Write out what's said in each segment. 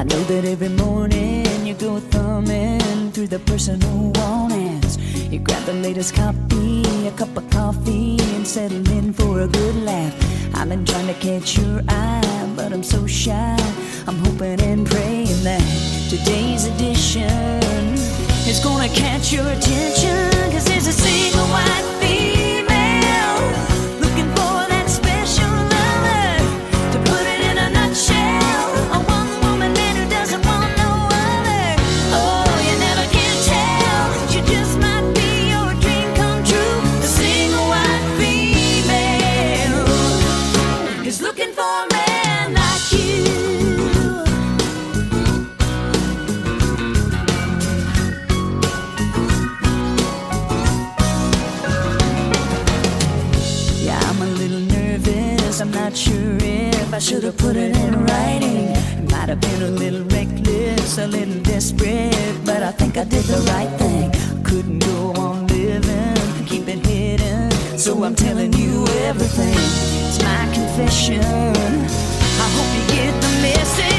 I know that every morning you go thumbing through the personal romance. You grab the latest copy, a cup of coffee, and settle in for a good laugh. I've been trying to catch your eye, but I'm so shy. I'm hoping and praying that today's edition is gonna catch your attention. Cause there's a single white not sure if I should have put it in writing. It might have been a little reckless, a little desperate, but I think I did the right thing. Couldn't go on living, keep it hidden. So I'm telling you everything. It's my confession. I hope you get the message.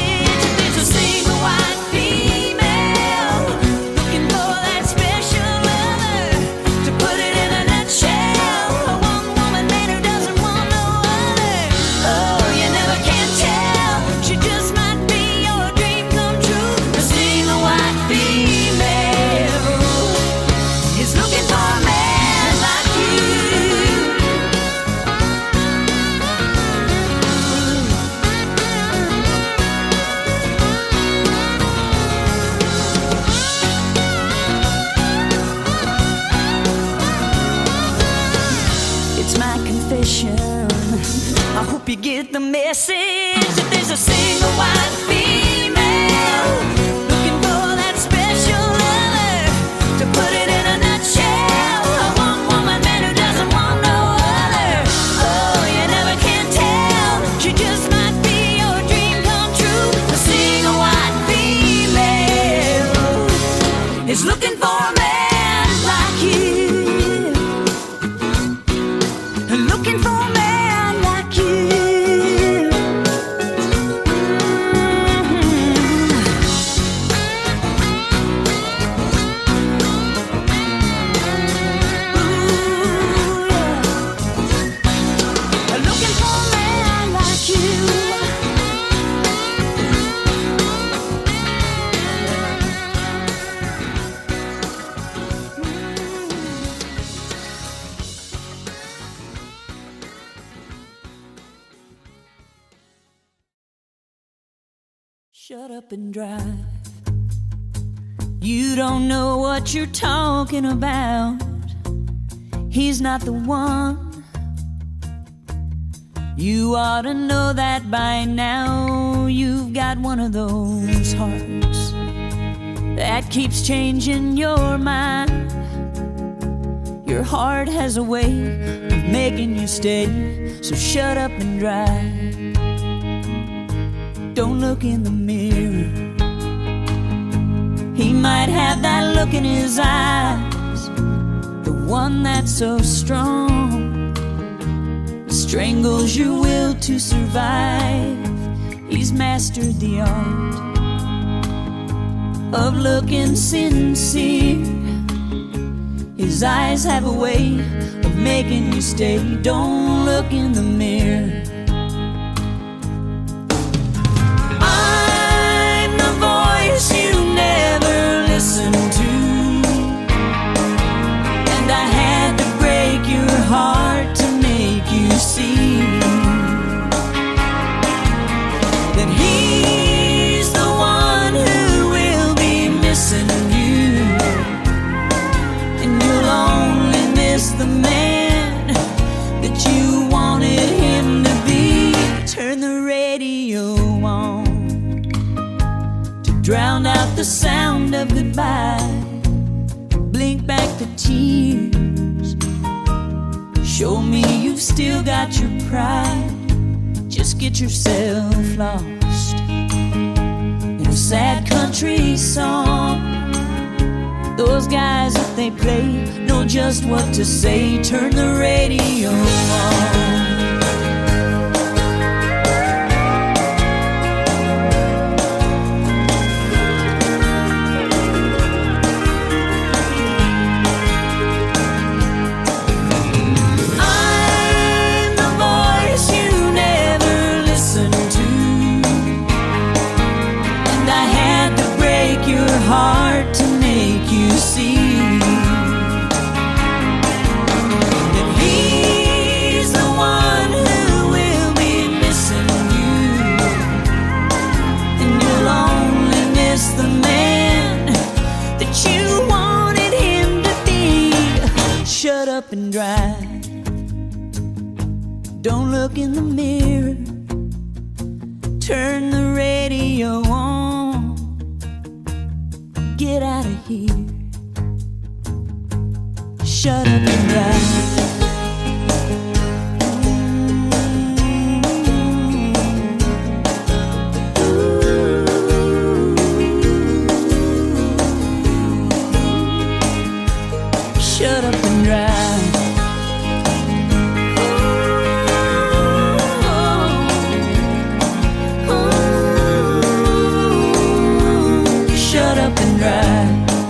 Get You don't know what you're talking about. He's not the one. You ought to know that by now. You've got one of those hearts that keeps changing your mind. Your heart has a way of making you stay. So shut up and drive. Don't look in the mirror. He might have that look in his eyes, the one that's so strong, strangles your will to survive. He's mastered the art of looking sincere. His eyes have a way of making you stay. Don't look in the mirror. Heart to make you see that he's the one who will be missing you. And you'll only miss the man that you wanted him to be. Turn the radio on to drown out the sound of goodbye. Blink back the tears. Show me you've still got your pride. Just get yourself lost in a sad country song. Those guys, if they play, know just what to say. Turn the radio on. look in the mirror, turn the radio on, get out of here, shut up and ride. cry.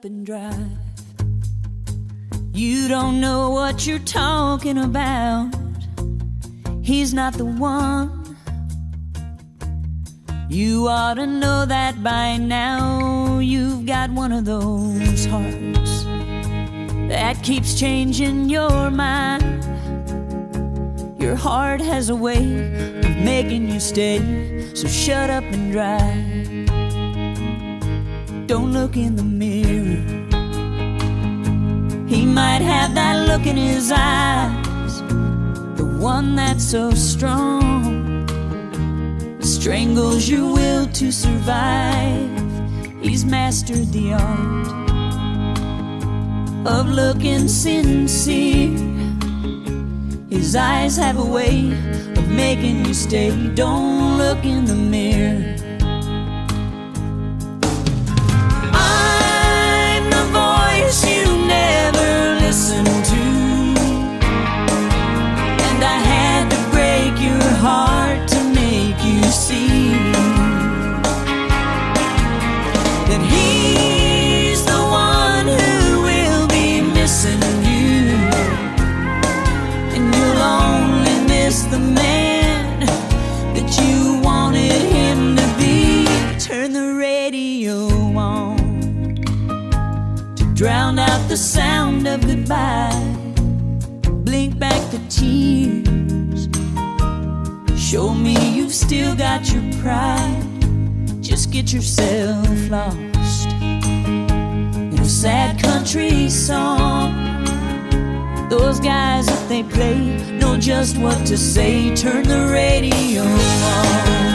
Up and drive. You don't know what you're talking about. He's not the one. You ought to know that by now. You've got one of those hearts that keeps changing your mind. Your heart has a way of making you stay. So shut up and drive. Don't look in the mirror. Might have that look in his eyes, the one that's so strong, strangles your will to survive. He's mastered the art of looking sincere. His eyes have a way of making you stay. Don't look in the mirror. Sound of goodbye. Blink back the tears. Show me you've still got your pride. Just get yourself lost in a sad country song. Those guys, if they play, know just what to say. Turn the radio on.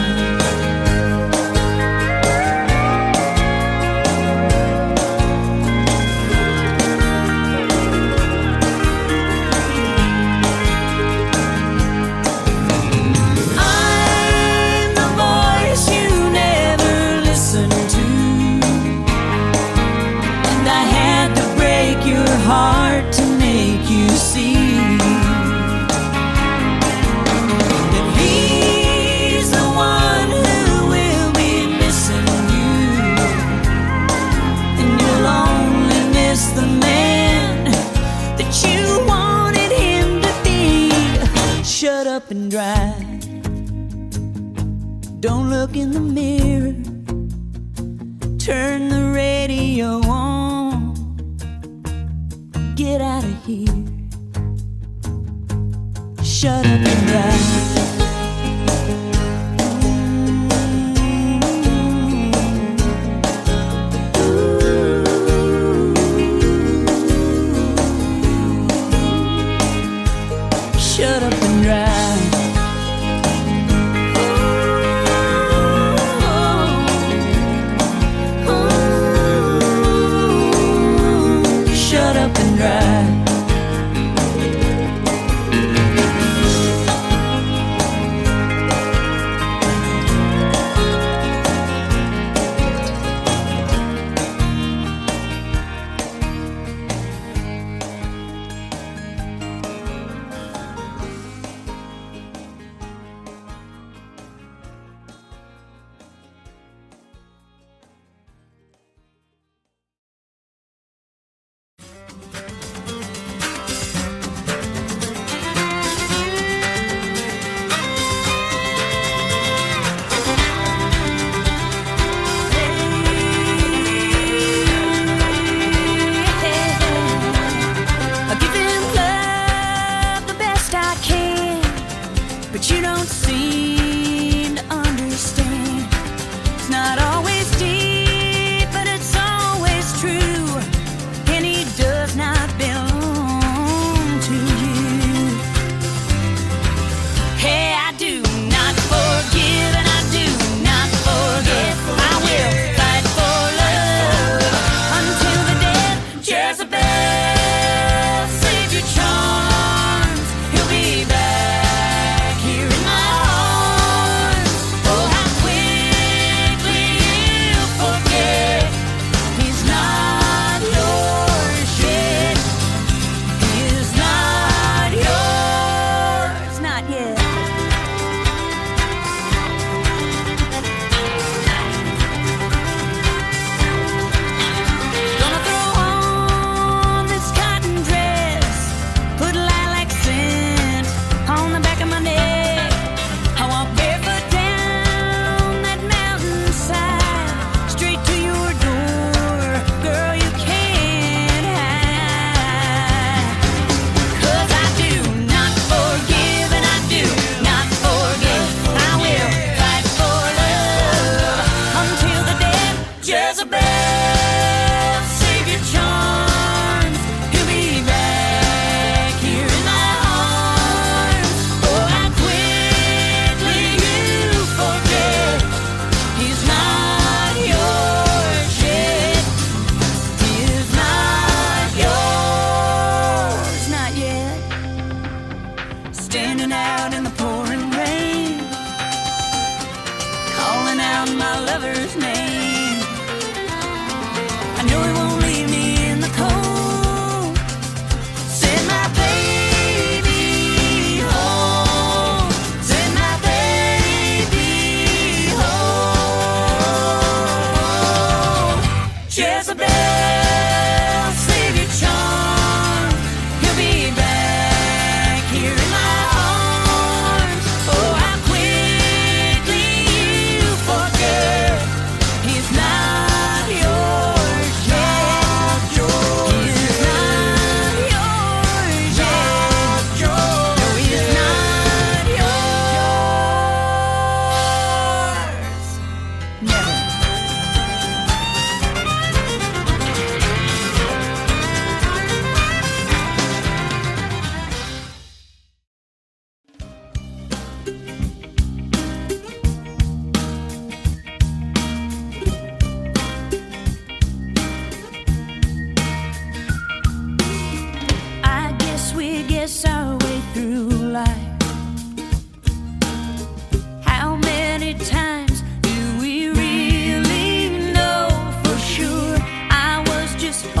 число.